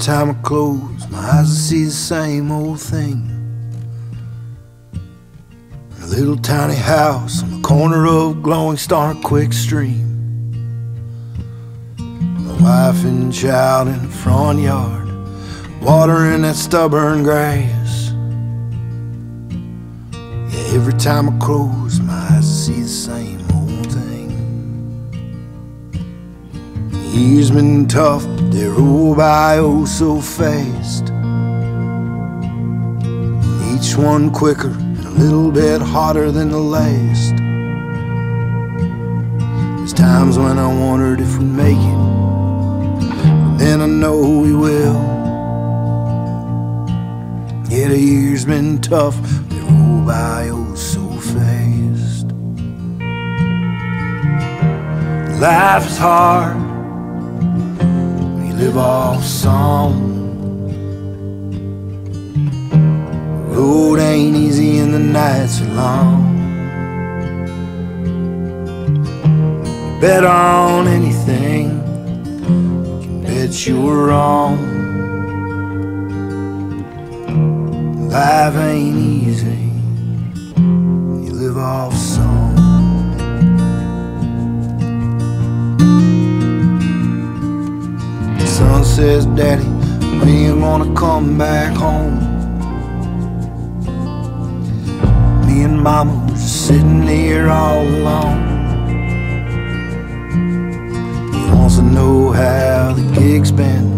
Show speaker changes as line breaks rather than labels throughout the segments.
time I close my eyes, I see the same old thing. A little tiny house on the corner of Glowing Star Quick Stream. My wife and child in the front yard, watering that stubborn grass. Yeah, every time I close my eyes, I see the same old thing. Years been tough, they roll by oh so fast. Each one quicker and a little bit hotter than the last. There's times when I wondered if we'd make it, but then I know we will. Yeah, the years been tough, they roll by oh so fast. Life is hard live off song. Road ain't easy and the nights are long. Bet on anything, you can bet you were wrong. Life ain't easy, says, Daddy, when you gonna come back home? Me and Mama were just sitting here all alone. He wants to know how the gig's been,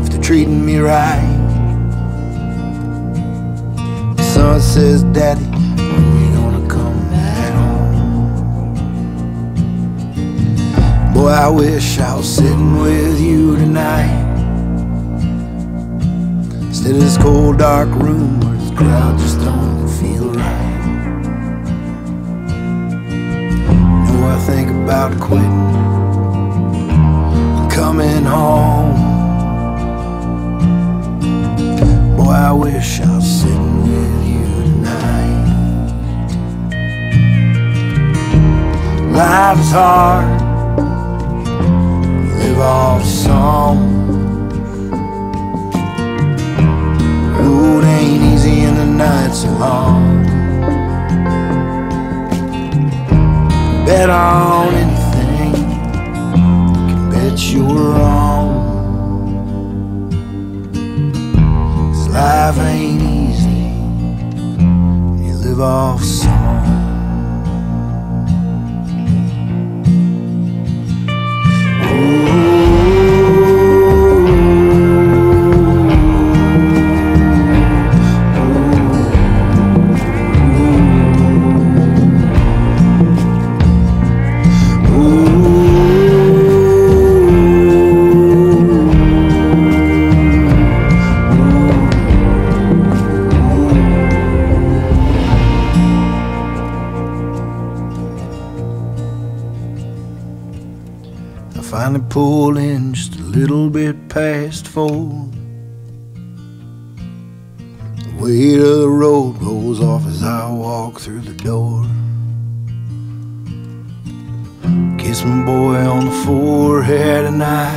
if they're treating me right. Son says, Daddy, Boy, I wish I was sitting with you tonight. Instead of this cold, dark room where the crowd just don't feel right. Know I think about quitting and coming home. Boy, I wish I was sitting with you tonight. Life is hard, live off song. Road ain't easy and the nights are long. Bet on anything, can bet you were wrong. 'Cause life ain't easy, you live off finally pulled in just a little bit past four. The weight of the road rolls off as I walk through the door. Kiss my boy on the forehead and I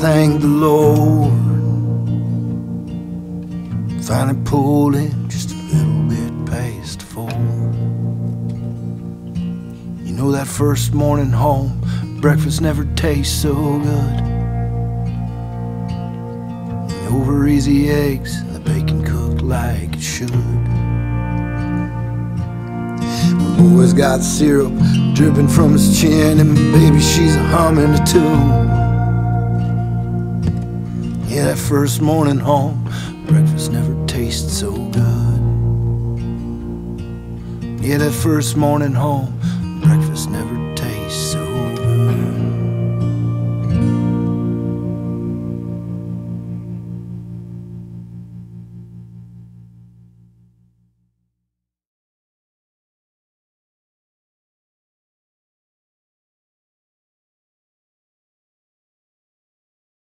thank the Lord. Finally pulled in just a little bit past four. You know that first morning home, breakfast never tastes so good. The over easy eggs and the bacon cooked like it should. My boy's got syrup dripping from his chin, and baby, she's humming a tune. Yeah, that first morning home, breakfast never tasted so good. Yeah, that first morning home, breakfast never